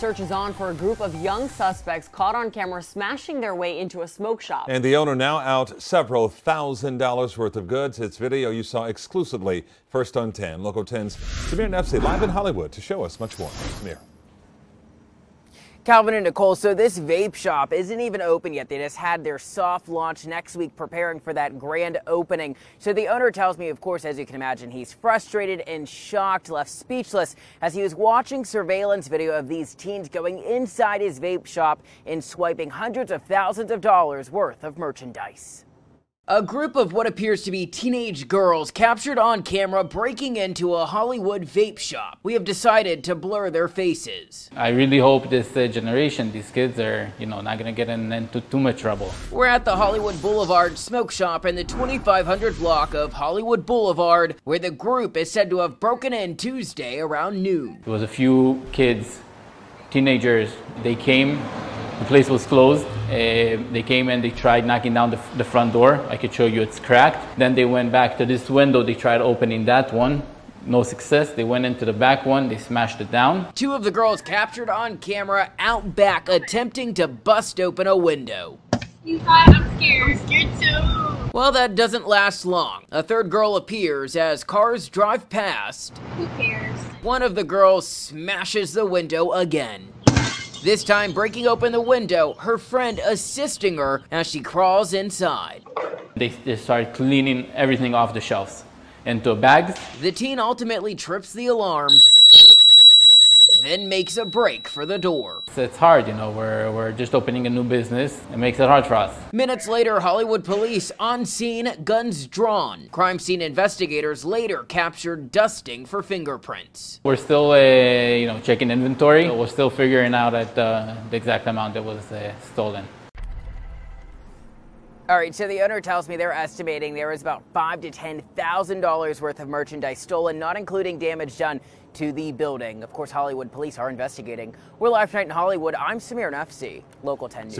search is on for a group of young suspects caught on camera smashing their way into a smoke shop. And the owner now out several thousand dollars worth of goods. It's video you saw exclusively first on 10. Local 10's Samiar Nefzi live in Hollywood to show us much more. Samiar. Calvin and Nicole, so this vape shop isn't even open yet. They just had their soft launch next week, preparing for that grand opening. So the owner tells me, of course, as you can imagine, he's frustrated and shocked, left speechless as he was watching surveillance video of these teens going inside his vape shop and swiping hundreds of thousands of dollars worth of merchandise. A group of what appears to be teenage girls captured on camera breaking into a Hollywood vape shop. We have decided to blur their faces. I really hope this uh, generation, these kids are, you know, not gonna get in, into too much trouble. We're at the Hollywood Boulevard smoke shop in the 2500 block of Hollywood Boulevard, where the group is said to have broken in Tuesday around noon. There was a few kids, teenagers, they came the place was closed. Uh, they came and they tried knocking down the, the front door. I could show you it's cracked. Then they went back to this window. They tried opening that one. No success. They went into the back one. They smashed it down. Two of the girls captured on camera out back attempting to bust open a window. You thought I'm scared. I'm scared too. Well, that doesn't last long. A third girl appears as cars drive past. Who cares? One of the girls smashes the window again. This time breaking open the window, her friend assisting her as she crawls inside. They, they start cleaning everything off the shelves into bags. The teen ultimately trips the alarm then makes a break for the door. It's hard, you know, we're, we're just opening a new business. It makes it hard for us. Minutes later, Hollywood police on scene, guns drawn. Crime scene investigators later captured dusting for fingerprints. We're still, uh, you know, checking inventory. We're still figuring out at, uh, the exact amount that was uh, stolen. All right, so the owner tells me they're estimating there was about five to ten thousand dollars worth of merchandise stolen, not including damage done to the building. Of course, Hollywood police are investigating. We're live tonight in Hollywood. I'm Samiar Nefzi, Local 10 News.